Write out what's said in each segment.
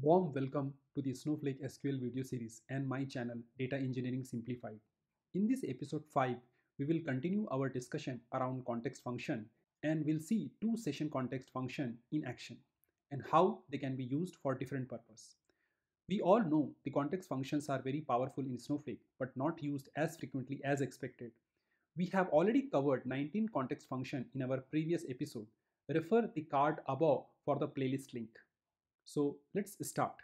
Warm welcome to the Snowflake SQL video series and my channel Data Engineering Simplified. In this episode 5, we will continue our discussion around context function and we'll see two session context function in action and how they can be used for different purpose. We all know the context functions are very powerful in Snowflake but not used as frequently as expected. We have already covered 19 context function in our previous episode. Refer the card above for the playlist link. So let's start.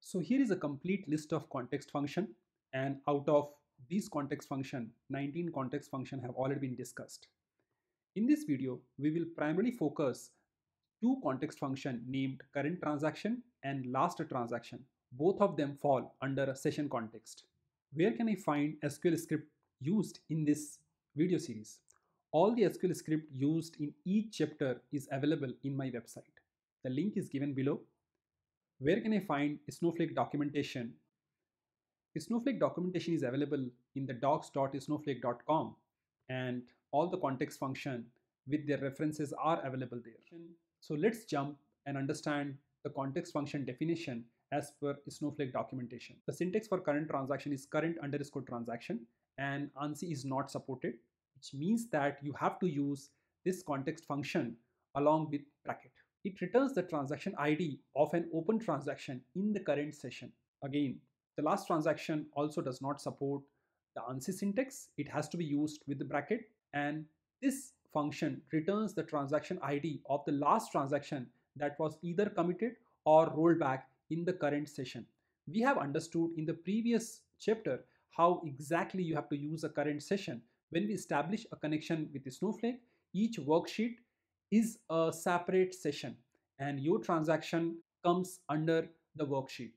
So here is a complete list of context function and out of these context function, 19 context function have already been discussed. In this video, we will primarily focus two context function named current transaction and last transaction. Both of them fall under a session context. Where can I find SQL script used in this video series? All the SQL script used in each chapter is available in my website. The link is given below where can I find Snowflake documentation? Snowflake documentation is available in the docs.snowflake.com and all the context function with their references are available there. So let's jump and understand the context function definition as per Snowflake documentation. The syntax for current transaction is current underscore transaction and ANSI is not supported, which means that you have to use this context function along with bracket it returns the transaction ID of an open transaction in the current session. Again, the last transaction also does not support the ANSI syntax. It has to be used with the bracket and this function returns the transaction ID of the last transaction that was either committed or rolled back in the current session. We have understood in the previous chapter how exactly you have to use a current session. When we establish a connection with the Snowflake, each worksheet is a separate session and your transaction comes under the worksheet.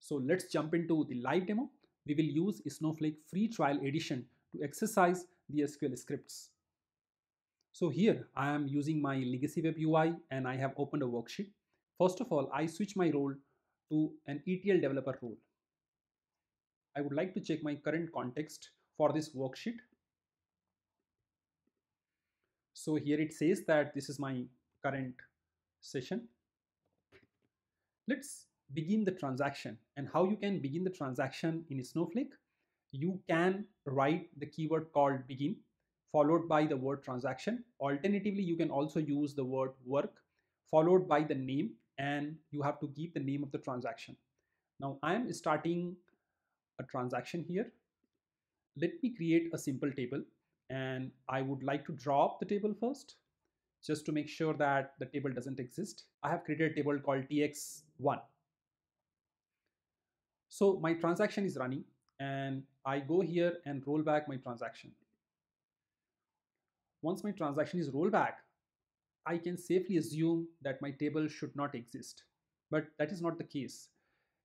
So let's jump into the live demo. We will use Snowflake free trial edition to exercise the SQL scripts. So here I am using my legacy web UI and I have opened a worksheet. First of all, I switch my role to an ETL developer role. I would like to check my current context for this worksheet so here it says that this is my current session. Let's begin the transaction and how you can begin the transaction in Snowflake. You can write the keyword called begin followed by the word transaction. Alternatively, you can also use the word work followed by the name and you have to keep the name of the transaction. Now I am starting a transaction here. Let me create a simple table and I would like to drop the table first just to make sure that the table doesn't exist. I have created a table called tx1. So my transaction is running and I go here and roll back my transaction. Once my transaction is rolled back, I can safely assume that my table should not exist. But that is not the case.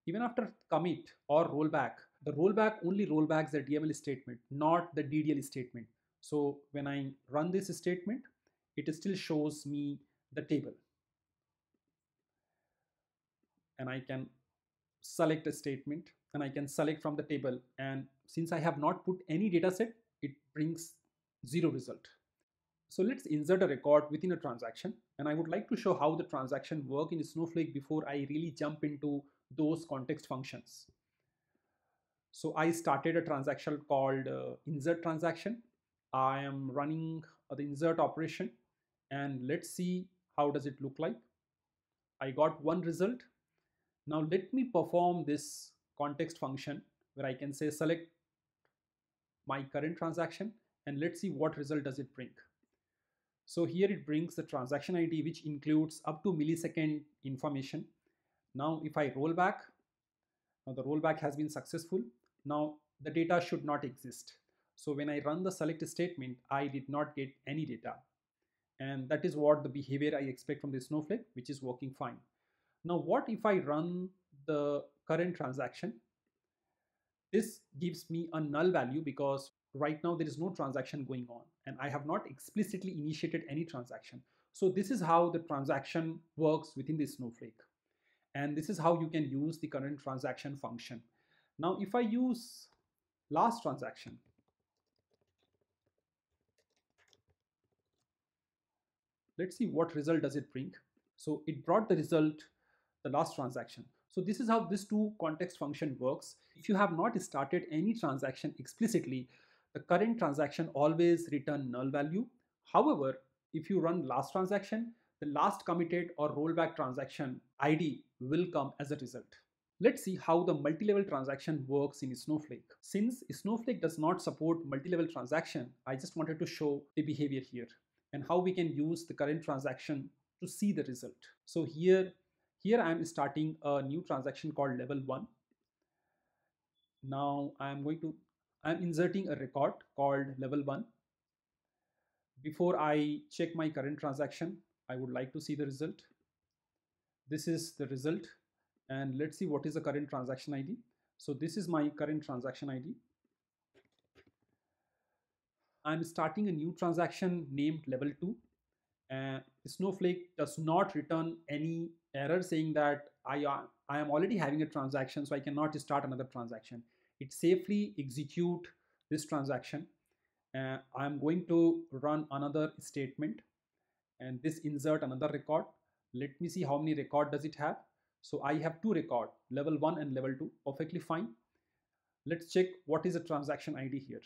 Even after commit or rollback, the rollback only rollbacks the DML statement, not the DDL statement. So when I run this statement, it still shows me the table. And I can select a statement and I can select from the table. And since I have not put any data set, it brings zero result. So let's insert a record within a transaction. And I would like to show how the transaction work in Snowflake before I really jump into those context functions. So I started a transaction called uh, insert transaction I am running the insert operation and let's see how does it look like. I got one result. Now let me perform this context function where I can say select my current transaction and let's see what result does it bring. So here it brings the transaction ID which includes up to millisecond information. Now if I roll back, now the rollback has been successful. Now the data should not exist. So when I run the select statement, I did not get any data. And that is what the behavior I expect from the Snowflake, which is working fine. Now, what if I run the current transaction? This gives me a null value because right now there is no transaction going on and I have not explicitly initiated any transaction. So this is how the transaction works within the Snowflake. And this is how you can use the current transaction function. Now, if I use last transaction, Let's see what result does it bring. So it brought the result, the last transaction. So this is how this two context function works. If you have not started any transaction explicitly, the current transaction always return null value. However, if you run last transaction, the last committed or rollback transaction ID will come as a result. Let's see how the multi-level transaction works in Snowflake. Since Snowflake does not support multi-level transaction, I just wanted to show the behavior here and how we can use the current transaction to see the result. So here, here I am starting a new transaction called level one. Now I am going to, I am inserting a record called level one. Before I check my current transaction, I would like to see the result. This is the result and let's see what is the current transaction ID. So this is my current transaction ID. I'm starting a new transaction named level 2 uh, Snowflake does not return any error saying that I, uh, I am already having a transaction so I cannot start another transaction. It safely execute this transaction. Uh, I'm going to run another statement and this insert another record. Let me see how many record does it have. So I have two record, level 1 and level 2, perfectly fine. Let's check what is the transaction ID here.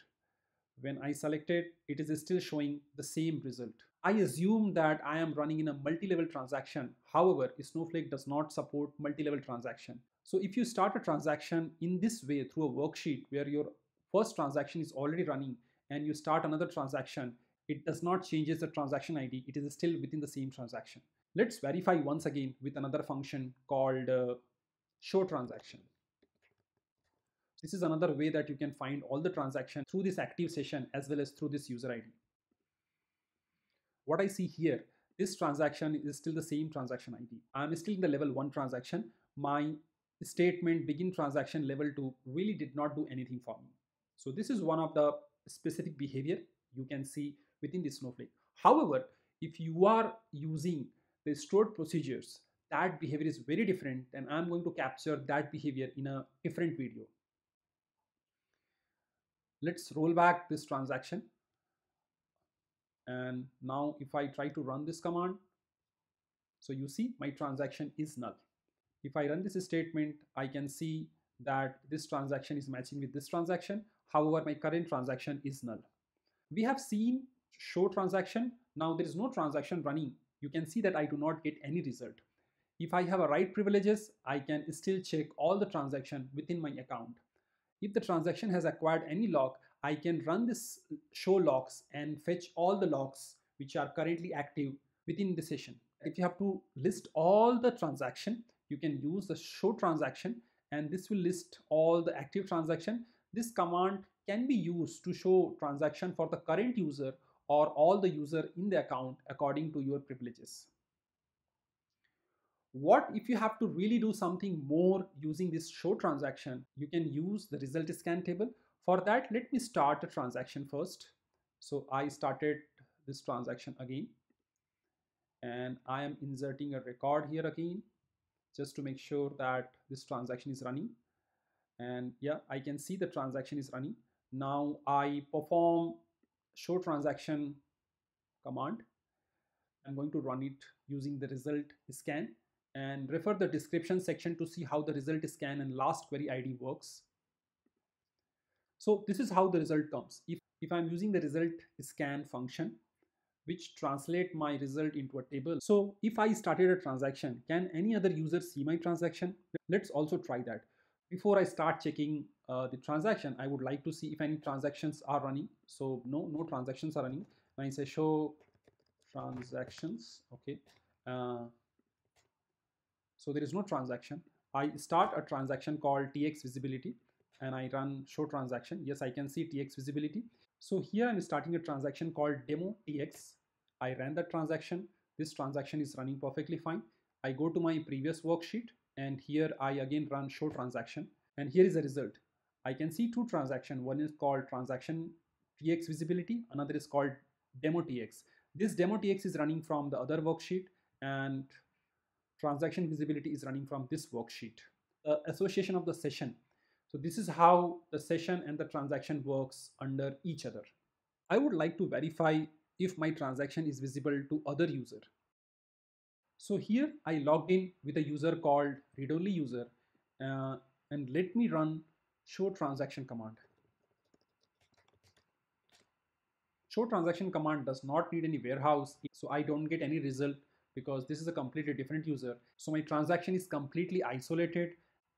When I select it, it is still showing the same result. I assume that I am running in a multi-level transaction. However, Snowflake does not support multi-level transaction. So if you start a transaction in this way through a worksheet where your first transaction is already running and you start another transaction, it does not changes the transaction ID. It is still within the same transaction. Let's verify once again with another function called uh, show transaction. This is another way that you can find all the transaction through this active session as well as through this user ID. What I see here, this transaction is still the same transaction ID. I'm still in the level one transaction. My statement begin transaction level two really did not do anything for me. So this is one of the specific behavior you can see within the Snowflake. However, if you are using the stored procedures, that behavior is very different and I'm going to capture that behavior in a different video. Let's roll back this transaction. And now if I try to run this command, so you see my transaction is null. If I run this statement, I can see that this transaction is matching with this transaction. However, my current transaction is null. We have seen show transaction. Now there is no transaction running. You can see that I do not get any result. If I have a write privileges, I can still check all the transaction within my account. If the transaction has acquired any lock, I can run this show locks and fetch all the locks which are currently active within the session. If you have to list all the transaction, you can use the show transaction and this will list all the active transaction. This command can be used to show transaction for the current user or all the user in the account according to your privileges. What if you have to really do something more using this show transaction? You can use the result scan table. For that, let me start a transaction first. So I started this transaction again and I am inserting a record here again just to make sure that this transaction is running and yeah I can see the transaction is running now I perform show transaction command I'm going to run it using the result scan and refer the description section to see how the result scan and last query ID works. So this is how the result comes. If, if I'm using the result scan function, which translate my result into a table. So if I started a transaction, can any other user see my transaction? Let's also try that. Before I start checking uh, the transaction, I would like to see if any transactions are running. So no, no transactions are running. When I say show transactions, okay. Uh, so there is no transaction. I start a transaction called TX visibility and I run show transaction. Yes, I can see TX visibility. So here I'm starting a transaction called demo TX. I ran that transaction. This transaction is running perfectly fine. I go to my previous worksheet and here I again run show transaction and here is the result. I can see two transactions. One is called transaction TX visibility. Another is called demo TX. This demo TX is running from the other worksheet and transaction visibility is running from this worksheet. The association of the session. So this is how the session and the transaction works under each other. I would like to verify if my transaction is visible to other user. So here I logged in with a user called read-only user uh, and let me run show transaction command. Show transaction command does not need any warehouse, so I don't get any result because this is a completely different user. So my transaction is completely isolated.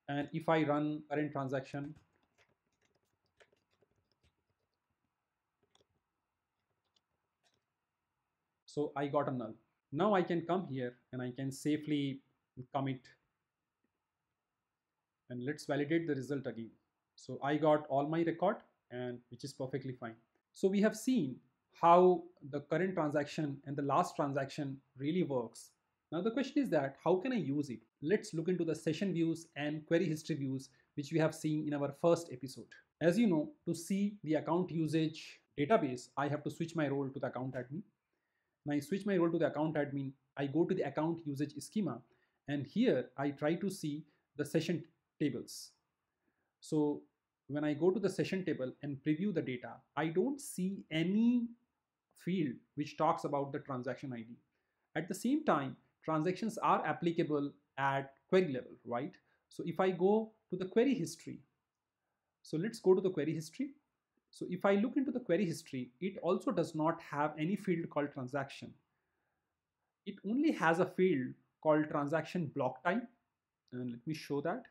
And if I run current transaction, so I got a null. Now I can come here and I can safely commit and let's validate the result again. So I got all my record and which is perfectly fine. So we have seen how the current transaction and the last transaction really works. Now the question is that how can I use it? Let's look into the session views and query history views which we have seen in our first episode. As you know, to see the account usage database, I have to switch my role to the account admin. Now I switch my role to the account admin, I go to the account usage schema and here I try to see the session tables. So when I go to the session table and preview the data, I don't see any field which talks about the transaction ID. At the same time, transactions are applicable at query level, right? So if I go to the query history, so let's go to the query history. So if I look into the query history, it also does not have any field called transaction. It only has a field called transaction block time. And let me show that.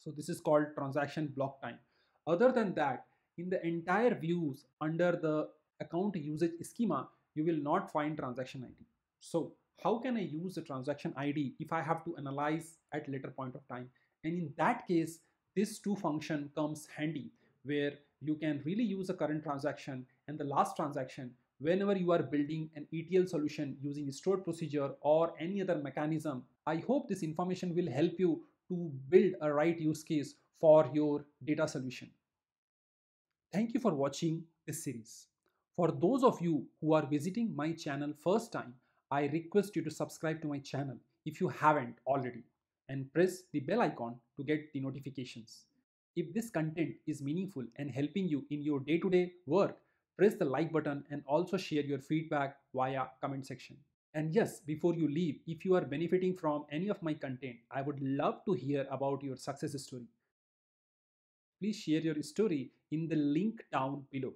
So this is called transaction block time. Other than that, in the entire views under the account usage schema, you will not find transaction ID. So how can I use the transaction ID if I have two analyze at later point of time? And in that case, this to function comes handy where you can really use a current transaction and the last transaction whenever you are building an ETL solution using stored procedure or any other mechanism. I hope this information will help you to build a right use case for your data solution. Thank you for watching this series. For those of you who are visiting my channel first time, I request you to subscribe to my channel if you haven't already and press the bell icon to get the notifications. If this content is meaningful and helping you in your day-to-day -day work, press the like button and also share your feedback via comment section. And yes, before you leave, if you are benefiting from any of my content, I would love to hear about your success story. Please share your story in the link down below.